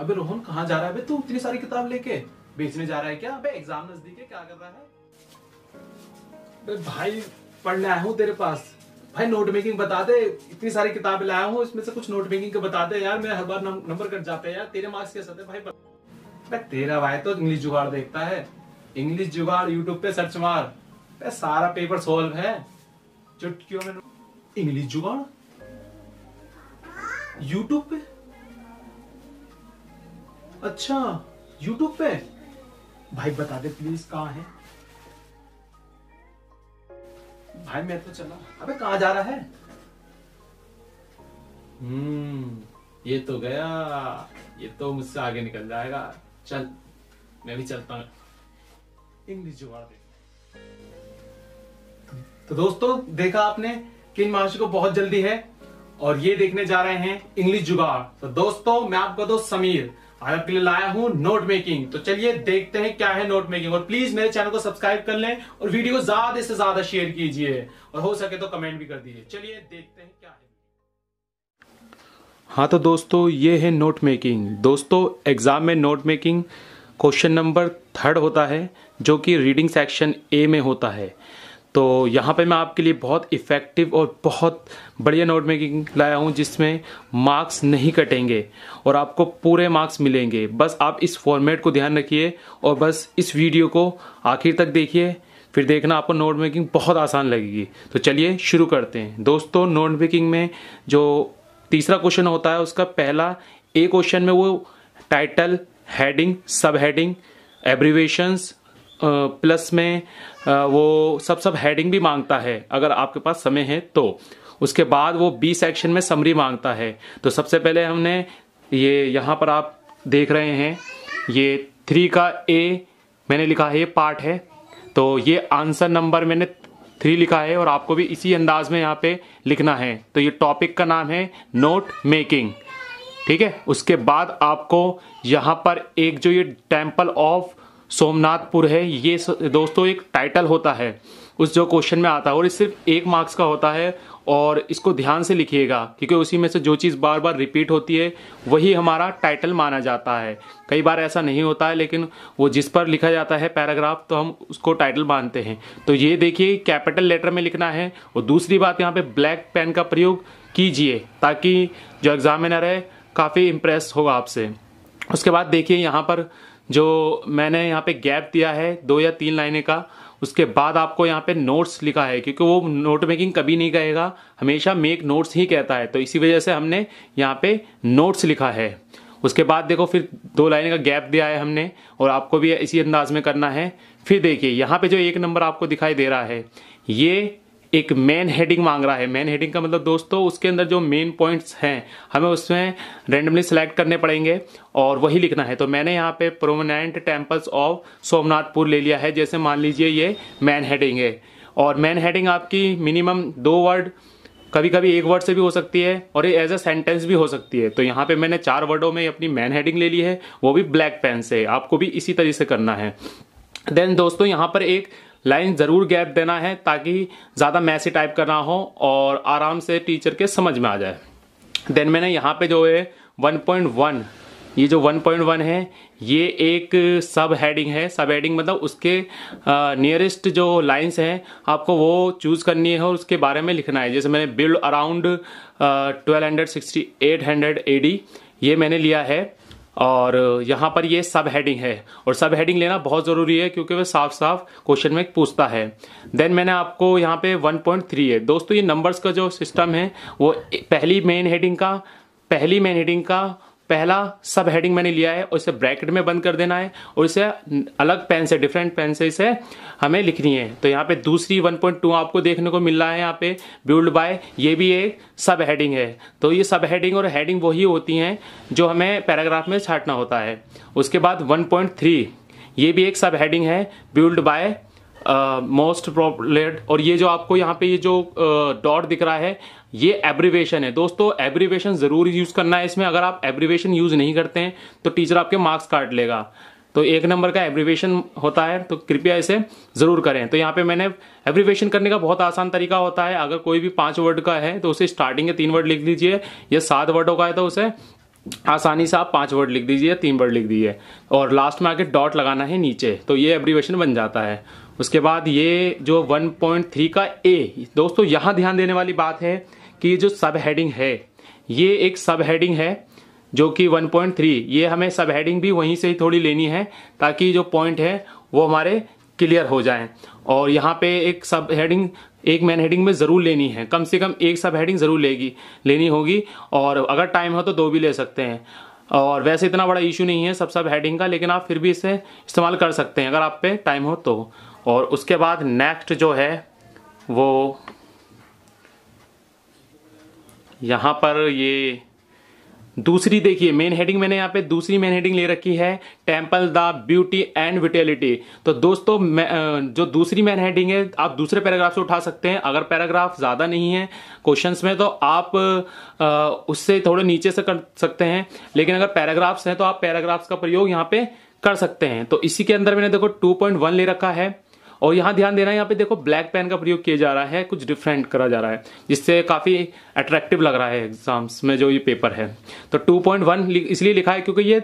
अबे रोहन, कहाँ जा रहा है? तू इतनी सारी किताब लेके बेचने जा रहा है क्या? अबे एग्ज़ाम नज़दीक है, क्या कर रहा है? अबे भाई पढ़ने आया हूँ तेरे पास। भाई नोट मेकिंग बता दे, इतनी सारी किताबें लाया हूँ, इसमें से कुछ नोट मेकिंग के बता दे यार, मेरे हर बार नंबर कट जाते हैं यार। तेरे मार्क्स कैसे हैं भाई? बता। तेरा भाई तो इंग्लिश जुगाड़ देखता है। इंग्लिश जुगाड़ यूट्यूब पे सर्च मार। अबे सारा पेपर सॉल्व है। चुटकियों में इंग्लिश जुगाड़? यूट्यूब पे? अच्छा यूट्यूब पे? भाई बता दे प्लीज़ कहाँ है? भाई मैं तो चला। अबे कहाँ जा रहा है? हम्म ये तो गया। ये तो मुझसे आगे निकल जाएगा। चल मैं भी चलता हूँ। इंग्लिश जुगाड़ दे। तो दोस्तों देखा आपने किन महाशय को बहुत जल्दी है और ये देखने जा रहे हैं इंग्लिश जुगाड़। तो दोस्तों मैं आपका दोस्त समीर। आज आपके लिए लाया हूँ नोट मेकिंग तो चलिए देखते हैं क्या है नोट मेकिंग और प्लीज़ मेरे चैनल को सब्सक्राइब कर लें और वीडियो ज़्यादा से ज़्यादा शेयर कीजिए। और हो सके तो कमेंट भी कर दीजिए। चलिए देखते हैं क्या है। हाँ तो दोस्तों, ये है नोट मेकिंग दोस्तों एग्ज़ाम में note making question number third होता है, जो कि रीडिंग सेक्शन ए में होता है। तो यहाँ पे मैं आपके लिए बहुत इफ़ेक्टिव और बहुत बढ़िया नोट मेकिंग लाया हूँ, जिसमें मार्क्स नहीं कटेंगे और आपको पूरे मार्क्स मिलेंगे। बस आप इस फॉर्मेट को ध्यान रखिए और बस इस वीडियो को आखिर तक देखिए, फिर देखना आपको नोट मेकिंग बहुत आसान लगेगी। तो चलिए शुरू करते हैं। दोस्तों नोट मेकिंग में जो तीसरा क्वेश्चन होता है, उसका पहला ए क्वेश्चन में वो title heading sub heading abbreviations plus में वो सब सब हेडिंग भी माँगता है, अगर आपके पास समय है तो। उसके बाद वो बी सेक्शन में समरी माँगता है। तो सबसे पहले हमने ये यहाँ पर आप देख रहे हैं, ये थ्री का ए मैंने लिखा है, ये पार्ट है। तो ये आंसर नंबर मैंने थ्री लिखा है और आपको भी इसी अंदाज में यहाँ पे लिखना है। तो ये टॉपिक का नाम है नोट मेकिंग ठीक है? उसके बाद आपको यहाँ पर एक जो ये टेंपल ऑफ़ सोमनाथपुर है। ये दोस्तों, एक टाइटल होता है। उस जो क्वेश्चन में आता है, और ये सिर्फ़ एक मार्क्स का होता है, और इसको ध्यान से लिखिएगा, क्योंकि उसी में से जो चीज़ बार बार रिपीट होती है, वही हमारा टाइटल माना जाता है। कई बार ऐसा नहीं होता है, लेकिन वो जिस पर लिखा जाता है पैराग्राफ तो हम उसको टाइटल मानते हैं। तो ये देखिए कैपिटल लेटर में लिखना है, और दूसरी बात, यहाँ पे ब्लैक पेन का प्रयोग कीजिए, ताकि जो एग्जामिनर है, काफ़ी इम्प्रेस होगा आपसे। उसके बाद देखिए, यहाँ पर जो मैंने यहाँ पे गैप दिया है, दो या तीन लाइनें का, उसके बाद आपको यहाँ पे नोट्स लिखा है, क्योंकि वो नोट मेकिंग कभी नहीं कहेगा, हमेशा मेक नोट्स ही कहता है। तो इसी वजह से हमने यहाँ पे नोट्स लिखा है। उसके बाद देखो फिर दो लाइनें का गैप दिया है हमने, और आपको भी इसी अंदाज में करना है। फिर देखिए, यहाँ पे जो एक नंबर आपको दिखाई दे रहा है, ये एक मेन हेडिंग मांग रहा है। मेन हेडिंग का मतलब दोस्तों, उसके अंदर जो मेन पॉइंट्स हैं, हमें उसमें रेंडमली सिलेक्ट करने पड़ेंगे और वही लिखना है। तो मैंने यहाँ पे प्रोमिनेंट टेम्पल्स ऑफ़ सोमनाथपुर ले लिया है, जैसे मान लीजिए ये मेन हेडिंग है। और मेन हेडिंग आपकी मिनिमम दो वर्ड कभी कभी एक वर्ड से भी हो सकती है और ये एज अ सेंटेंस भी हो सकती है। तो यहाँ पे मैंने चार वर्डों में अपनी मैन हेडिंग ले ली है, वो भी ब्लैक पेन से। आपको भी इसी तरीके से करना है। देन दोस्तों, यहाँ पर एक लाइन ज़रूर गैप देना है ताकि ज़्यादा मैसी टाइप करना हो और आराम से टीचर के समझ में आ जाए। देन मैंने यहाँ पे जो है 1.1 ये जो 1.1 है, ये एक सब हेडिंग है। सब हेडिंग मतलब उसके नियरेस्ट जो लाइंस हैं, आपको वो चूज़ करनी है और उसके बारे में लिखना है। जैसे मैंने build around twelve hundred sixty eight hundred A D ये मैंने लिया है। और यहाँ पर ये सब हेडिंग है। और सब हेडिंग लेना बहुत ज़रूरी है, क्योंकि वह साफ़ साफ़ क्वेश्चन में पूछता है। देन मैंने आपको यहाँ पे 1.3 है। दोस्तों, ये नंबर्स का जो सिस्टम है, वो पहली मेन हेडिंग का, पहली मेन हेडिंग का पहला सब हेडिंग मैंने लिया है और इसे ब्रैकेट में बंद कर देना है और इसे अलग पेन से डिफरेंट पेन से इसे हमें लिखनी है। तो यहाँ पे दूसरी 1.2 आपको देखने को मिल रहा है यहाँ पे बिल्ड बाय ये भी एक सब हेडिंग है। तो ये सब हेडिंग और हेडिंग वही होती हैं जो हमें पैराग्राफ में छाटना होता है। उसके बाद 1.3 ये भी एक सब हेडिंग है बिल्ड बाय मोस्ट प्रोपलेट और ये जो आपको यहाँ पे ये जो डॉट दिख रहा है, ये एब्रीवेशन है। दोस्तों एब्रीवेशन ज़रूर यूज़ करना है इसमें। अगर आप एब्रीवेशन यूज़ नहीं करते हैं तो टीचर आपके मार्क्स काट लेगा। तो एक नंबर का एब्रीवेशन होता है तो कृपया इसे ज़रूर करें। तो यहाँ पे मैंने एब्रीवेशन करने का बहुत आसान तरीका होता है। अगर कोई भी पाँच वर्ड का है तो उसे स्टार्टिंग के तीन वर्ड लिख लीजिए। या सात वर्डों का है तो उसे आसानी से आप पाँच वर्ड लिख दीजिए, तीन वर्ड लिख दीजिए, और लास्ट में आके डॉट लगाना है नीचे तो ये एब्रीवेशन बन जाता है। उसके बाद ये जो 1.3 का ए दोस्तों, यहाँ ध्यान देने वाली बात है कि जो सब हेडिंग है, ये एक सब हेडिंग है, जो कि 1.3 ये हमें सब हेडिंग भी वहीं से ही थोड़ी लेनी है, ताकि जो पॉइंट है, वो हमारे क्लियर हो जाए। और यहाँ पे एक सब हेडिंग एक मैन हेडिंग में ज़रूर लेनी है। कम से कम एक सब हेडिंग ज़रूर लेगी, लेनी होगी। और अगर टाइम हो तो दो भी ले सकते हैं। और वैसे इतना बड़ा इशू नहीं है सब सब हेडिंग का, लेकिन आप फिर भी इसे इस्तेमाल कर सकते हैं, अगर आप पे टाइम हो तो। और उसके बाद नेक्स्ट जो है, वो यहाँ पर ये दूसरी देखिए मेन हेडिंग मैंने यहाँ पे दूसरी मेन हेडिंग ले रखी है temple the beauty and vitality तो दोस्तों जो दूसरी मेन हेडिंग है, आप दूसरे पैराग्राफ से उठा सकते हैं। अगर पैराग्राफ ज़्यादा नहीं है क्वेश्चंस में तो आप उससे थोड़े नीचे से कर सकते हैं। लेकिन अगर पैराग्राफ्स हैं तो आप पैराग्राफ्स का प्रयोग यहाँ पे कर सकते हैं। तो इसी के अंदर मैंने देखो टू ले रखा है। और यहाँ ध्यान देना यहाँ पे देखो ब्लैक पेन का प्रयोग किया जा रहा है, कुछ डिफरेंट करा जा रहा है, जिससे काफ़ी अट्रैक्टिव लग रहा है एग्ज़ाम्स में जो ये पेपर है। तो 2.1 इसलिए लिखा है क्योंकि ये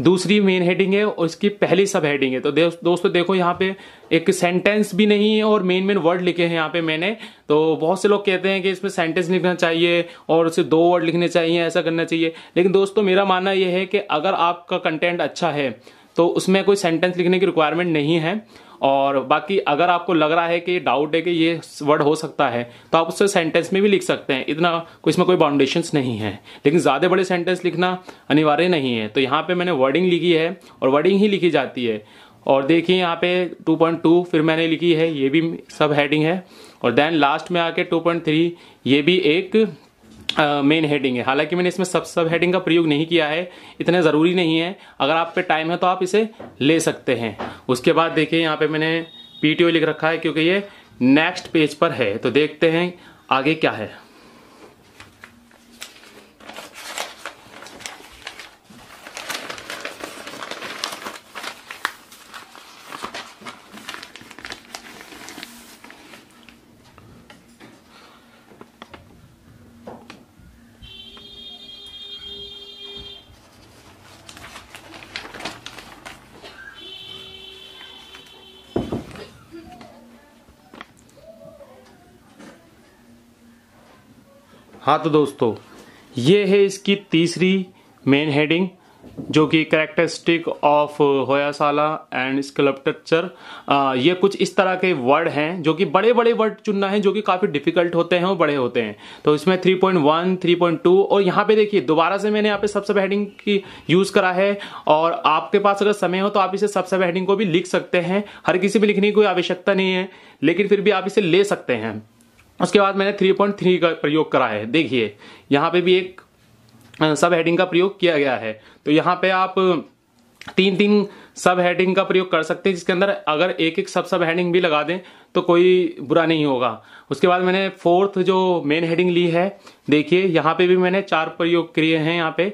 दूसरी मेन हेडिंग है और इसकी पहली सब हेडिंग है। तो दोस्तों देखो यहाँ पे एक सेंटेंस भी नहीं है और मेन मेन वर्ड लिखे हैं यहाँ पे मैंने। तो बहुत से लोग कहते हैं कि इसमें सेंटेंस लिखना चाहिए और उसे दो वर्ड लिखने चाहिए, ऐसा करना चाहिए। लेकिन दोस्तों मेरा मानना यह है कि अगर आपका कंटेंट अच्छा है तो उसमें कोई सेंटेंस लिखने की रिक्वायरमेंट नहीं है। और बाकी अगर आपको लग रहा है कि डाउट है कि ये वर्ड हो सकता है तो आप उससे सेंटेंस में भी लिख सकते हैं। इतना कोई इसमें कोई बाउंडेशन नहीं है। लेकिन ज़्यादा बड़े सेंटेंस लिखना अनिवार्य नहीं है। तो यहाँ पे मैंने वर्डिंग लिखी है और वर्डिंग ही लिखी जाती है। और देखिए यहाँ पे 2.2 फिर मैंने लिखी है, ये भी सब हेडिंग है। और देन लास्ट में आके 2.3 ये भी एक मेन uh, हेडिंग है। हालाँकि मैंने इसमें सब सब हेडिंग का प्रयोग नहीं किया है। इतना ज़रूरी नहीं है। अगर आप पे टाइम है तो आप इसे ले सकते हैं। उसके बाद देखिए यहाँ पे मैंने पीटीओ लिख रखा है क्योंकि ये नेक्स्ट पेज पर है। तो देखते हैं आगे क्या है। हाँ तो दोस्तों, ये है इसकी तीसरी मेन हेडिंग जो कि characteristic of Hoysala and sculpture ये कुछ इस तरह के वर्ड हैं, जो कि बड़े बड़े वर्ड चुनना है, जो कि काफ़ी डिफ़िकल्ट होते हैं और बड़े होते हैं। तो इसमें 3.1 3.2 और यहाँ पे देखिए, दोबारा से मैंने यहाँ पे सबसे हेडिंग की यूज़ करा है और आपके पास अगर समय हो तो आप इसे सबसे हेडिंग को भी लिख सकते हैं। हर किसी भी लिखने की कोई आवश्यकता नहीं है, लेकिन फिर भी आप इसे ले सकते हैं। उसके बाद मैंने 3.3 का प्रयोग करा है। देखिए, यहाँ पे भी एक सब हेडिंग का प्रयोग किया गया है। तो यहाँ पे आप तीन तीन सब हेडिंग का प्रयोग कर सकते हैं, जिसके अंदर अगर एक एक सब सब हेडिंग भी लगा दें तो कोई बुरा नहीं होगा। उसके बाद मैंने फोर्थ जो मेन हेडिंग ली है, देखिए, यहाँ पे भी मैंने चार प्रयोग किए हैं, यहाँ पे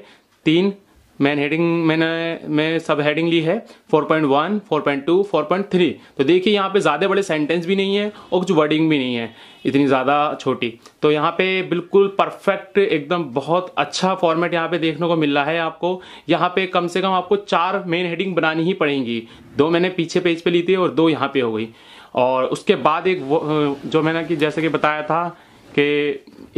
तीन मैन हेडिंग मैंने मैं सब हेडिंग ली है 4.1, 4.2, 4.3 तो देखिए यहाँ पे ज़्यादा बड़े सेंटेंस भी नहीं है और कुछ वर्डिंग भी नहीं है इतनी ज़्यादा छोटी। तो यहाँ पे बिल्कुल परफेक्ट एकदम बहुत अच्छा फॉर्मेट यहाँ पे देखने को मिल रहा है आपको। यहाँ पे कम से कम आपको चार मेन हेडिंग बनानी ही पड़ेंगी। दो मैंने पीछे पेज पे ली थी और दो यहाँ पे हो गई। और उसके बाद एक जो मैंने कि जैसे कि बताया था कि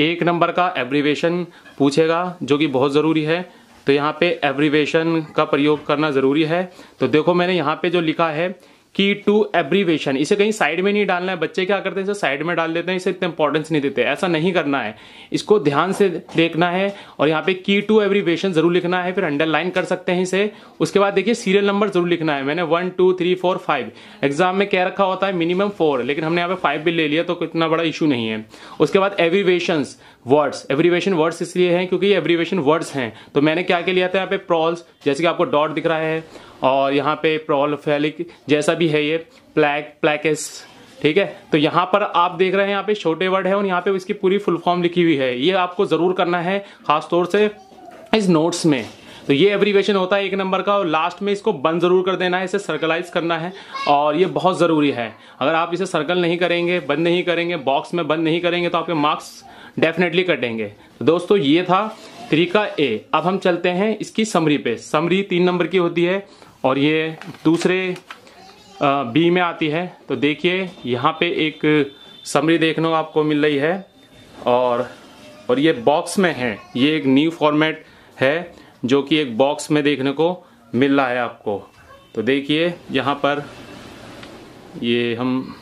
एक नंबर का एब्रीवेशन पूछेगा जो कि बहुत ज़रूरी है। तो यहाँ पे एब्रीवेशन का प्रयोग करना ज़रूरी है। तो देखो मैंने यहाँ पे जो लिखा है की टू एब्रीवेशन इसे कहीं साइड में नहीं डालना है। बच्चे क्या करते हैं, इसे साइड में डाल देते हैं, इसे इतना इंपॉर्टेंस नहीं देते। ऐसा नहीं करना है। इसको ध्यान से देखना है और यहाँ पे की टू एब्रीवेशन ज़रूर लिखना है, फिर अंडरलाइन कर सकते हैं इसे। उसके बाद देखिए सीरियल नंबर ज़रूर लिखना है। मैंने one two three four five exam में क्या रखा होता है? मिनिमम फोर लेकिन हमने यहाँ पे फाइव भी ले लिया तो इतना बड़ा इशू नहीं है। उसके बाद एब्रीवेशन वर्ड्स एब्रीवेशन वर्ड्स इसलिए हैं क्योंकि ये एब्रीवेशन वर्ड्स हैं। तो मैंने क्या क्या लिया था यहाँ पे? प्रॉल्स जैसे कि आपको डॉट दिख रहा है, और यहाँ पे प्रोलफेलिक जैसा भी है ये प्लैक प्लैकेस ठीक है? तो यहाँ पर आप देख रहे हैं यहाँ पे छोटे वर्ड है और यहाँ पे इसकी पूरी फुल फॉर्म लिखी हुई है। ये आपको ज़रूर करना है खासतौर से इस नोट्स में। तो ये एब्रीवेशन होता है एक नंबर का, और लास्ट में इसको बंद ज़रूर कर देना है, इसे सर्कलाइज करना है, और ये बहुत ज़रूरी है। अगर आप इसे सर्कल नहीं करेंगे, बंद नहीं करेंगे बॉक्स में बंद नहीं करेंगे तो आपके मार्क्स डेफिनेटली कटेंगे। तो दोस्तों, ये था तरीका ए अब हम चलते हैं इसकी समरी पे। समरी तीन नंबर की होती है और ये दूसरे बी में आती है। तो देखिए, यहाँ पे एक समरी देखने को आपको मिल रही है और और ये बॉक्स में है। ये एक न्यू फॉर्मेट है जो कि एक बॉक्स में देखने को मिल रहा है आपको। तो देखिए, यहाँ पर ये हम,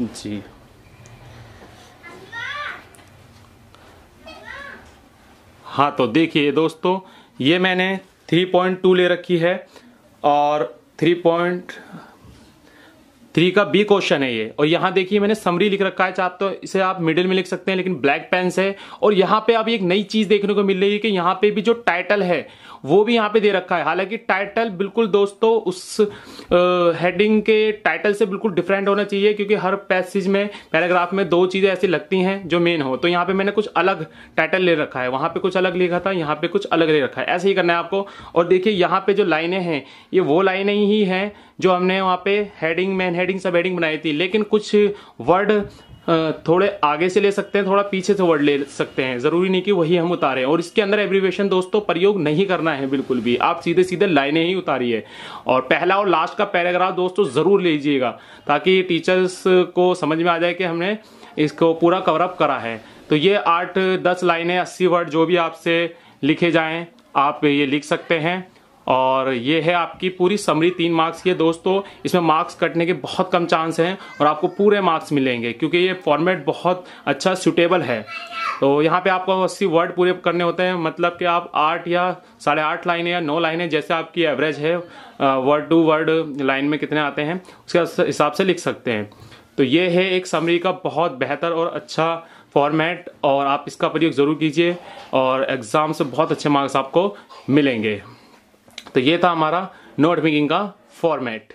जी। हाँ तो देखिए दोस्तों, ये मैंने 3.2 ले रखी है और 3.3 थ्री का बी क्वेश्चन है ये। और यहाँ देखिए मैंने समरी लिख रखा है, चाहे तो इसे आप मिडिल में लिख सकते हैं, लेकिन ब्लैक पेन से और यहाँ पे अभी एक नई चीज़ देखने को मिल रही है कि यहाँ पे भी जो टाइटल है वो भी यहाँ पे दे रखा है। हालाँकि टाइटल बिल्कुल दोस्तों उस हेडिंग के टाइटल से बिल्कुल डिफरेंट होना चाहिए, क्योंकि हर पैसेज में पैराग्राफ में दो चीज़ें ऐसी लगती हैं जो मेन हो। तो यहाँ पे मैंने कुछ अलग टाइटल ले रखा है। वहाँ पे कुछ अलग लिखा था, यहाँ पे कुछ अलग ले रखा है। ऐसे ही करना है आपको। और देखिए, यहाँ पे जो लाइनें हैं, ये वो लाइनें ही हैं जो हमने वहाँ पे heading main heading sub heading बनाई थी। लेकिन कुछ वर्ड थोड़े आगे से ले सकते हैं, थोड़ा पीछे से वर्ड ले सकते हैं। ज़रूरी नहीं कि वही हम उतारें। और इसके अंदर एब्रीवेशन दोस्तों प्रयोग नहीं करना है बिल्कुल भी। आप सीधे सीधे लाइनें ही उतारिए। और पहला और लास्ट का पैराग्राफ दोस्तों ज़रूर लीजिएगा, ताकि टीचर्स को समझ में आ जाए कि हमने इसको पूरा कवरअप करा है। तो ये आठ, दस लाइनें, अस्सी वर्ड जो भी आपसे लिखे जाएँ, आप ये लिख सकते हैं। और ये है आपकी पूरी समरी तीन मार्क्स की है। दोस्तों, इसमें मार्क्स कटने के बहुत कम चांस हैं और आपको पूरे मार्क्स मिलेंगे, क्योंकि ये फॉर्मेट बहुत अच्छा सुटेबल है। तो यहाँ पे आपको अस्सी वर्ड पूरे करने होते हैं मतलब कि आप आठ या साढ़े आठ लाइनें या नौ लाइनें जैसे आपकी एवरेज है वर्ड टू वर्ड लाइन में कितने आते हैं, उसके हिसाब से लिख सकते हैं। तो ये है एक समरी का बहुत बेहतर और अच्छा फॉर्मेट और आप इसका प्रयोग ज़रूर कीजिए, और एग्ज़ाम से बहुत अच्छे मार्क्स आपको मिलेंगे। तो ये था हमारा नोट मेकिंग का फॉर्मेट